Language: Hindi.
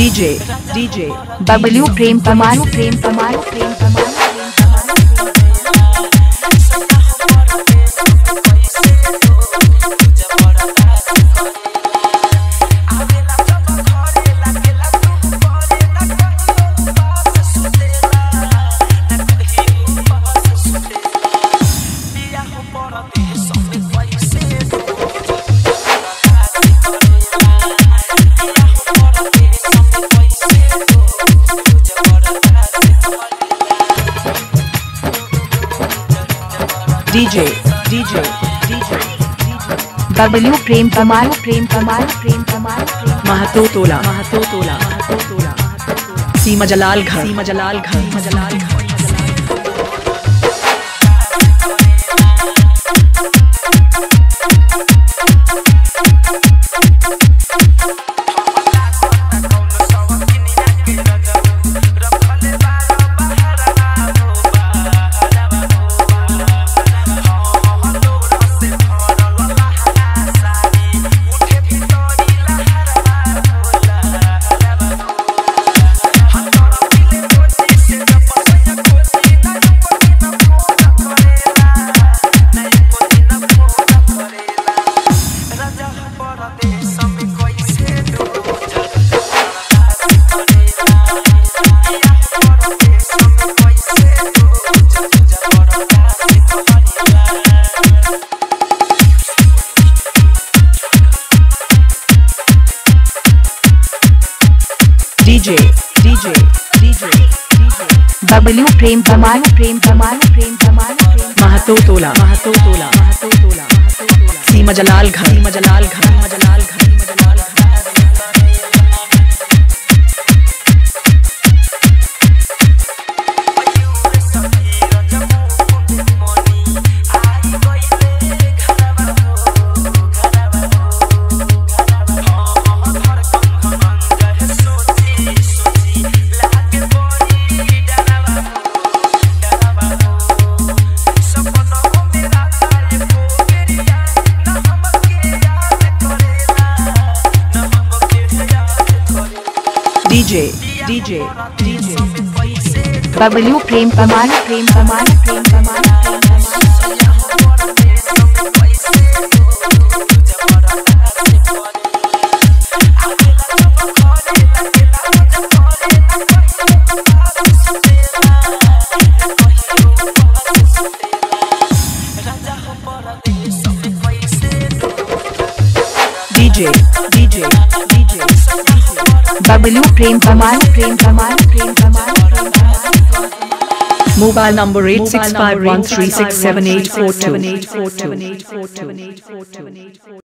DJ DJ बबलू प्रेम परमाणु प्रेम परमाणु प्रेम परमाणु DJ DJ DJ बबलू प्रेम परमाणु प्रेम परमाणु प्रेम कमाल महतो तोला महतो तोला महतो तोला। सीमा जलाल घर सीमा जलाल घर सीमा जलाल घर। DJ DJ DJ बबलू प्रेम परमाणु प्रेम परमाणु प्रेम परमाणु महतो तोला महतो तोला महतो तोला सीमा जलाल घर सीमा जलाल घर DJ DJ DJ Bablu Prem Kamal Prem Kamal प्रेम परमाणु बबलू प्रेम परमाणु प्रेम परमाणु प्रेम परमाणु प्रेम परमाणु Mobile number 8651367842.